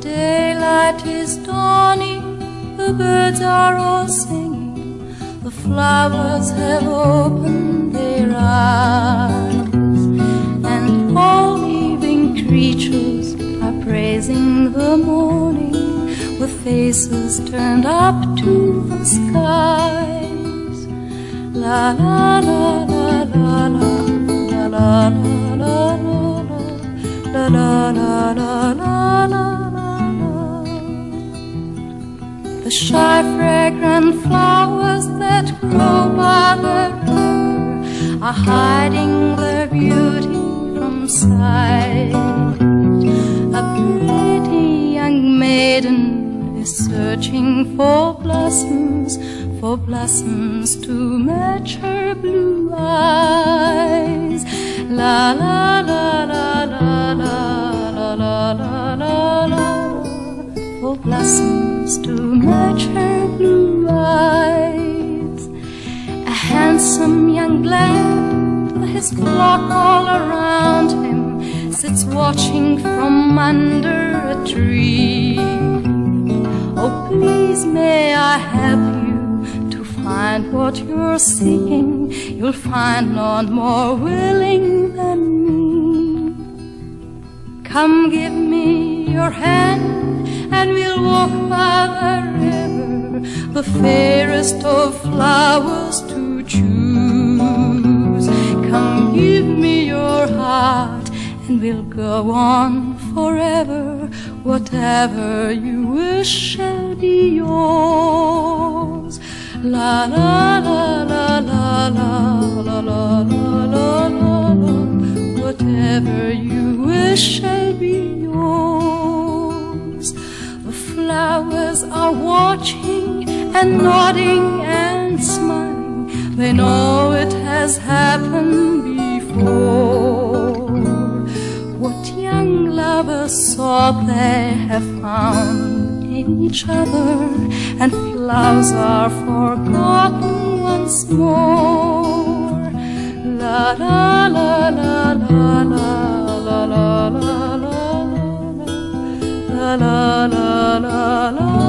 daylight is dawning, the birds are all singing, the flowers have opened their eyes, and all living creatures are praising the morning with faces turned up to the skies. La la la la la la la la la la la la la la la The shy fragrant flowers that grow by the river are hiding their beauty from sight. A pretty young maiden is searching for blossoms, for blossoms to match her blue eyes. La la la la la la la la la la for blossoms to match her blue eyes. A handsome young lad with his flock all around him sits watching from under a tree. Oh, please may I help you to find what you're seeking? You'll find none more willing than me. Come give me your hand and we'll walk by the river, the fairest of flowers to choose. Come give me your heart and we'll go on forever. Whatever you wish shall be yours. La la la la la la la la la la la. Whatever you wish shall be flowers are watching and nodding and smiling. They know it has happened before. What young lovers thought they have found in each other, and flowers are forgotten once more. La la la la la la la la la la la la la la la